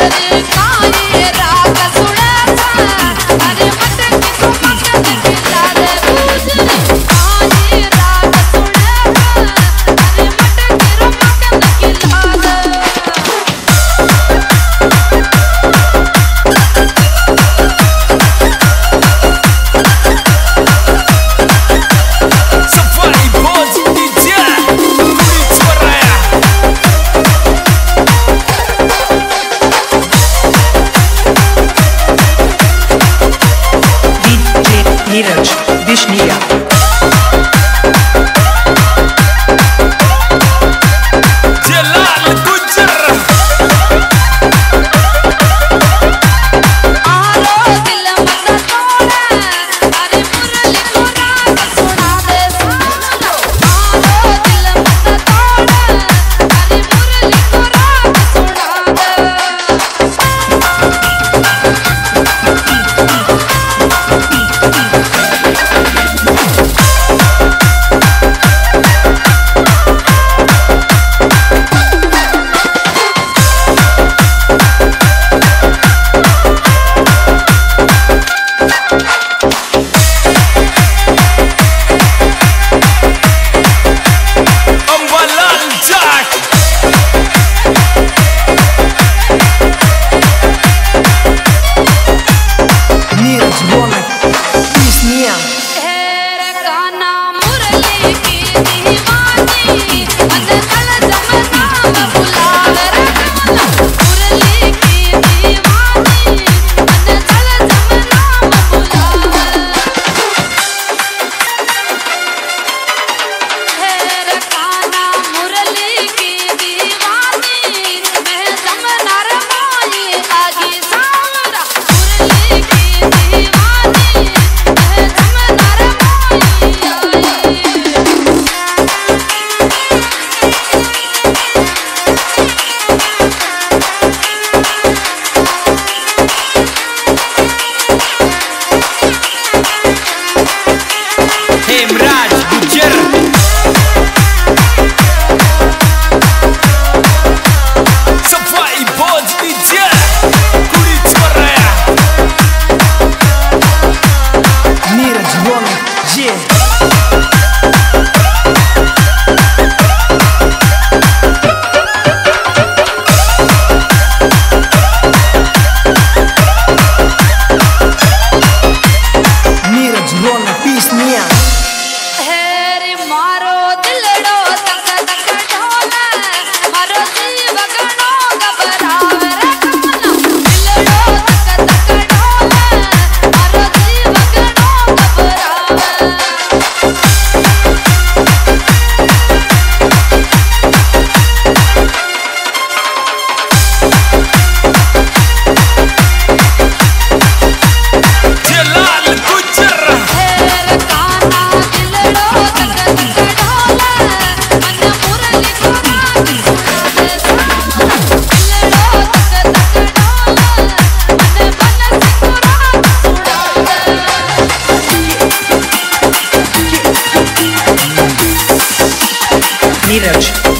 Nicolae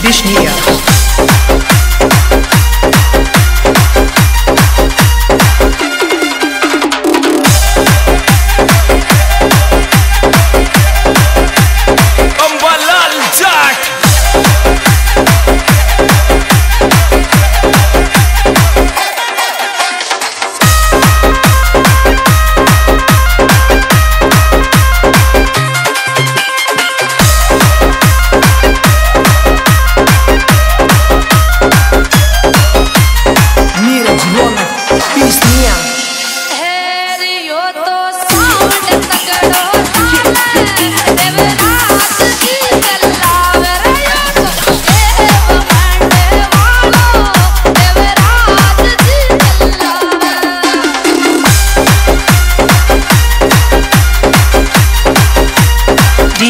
Wiśnia. Ambalal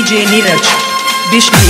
DJ Niraj Wiśnia.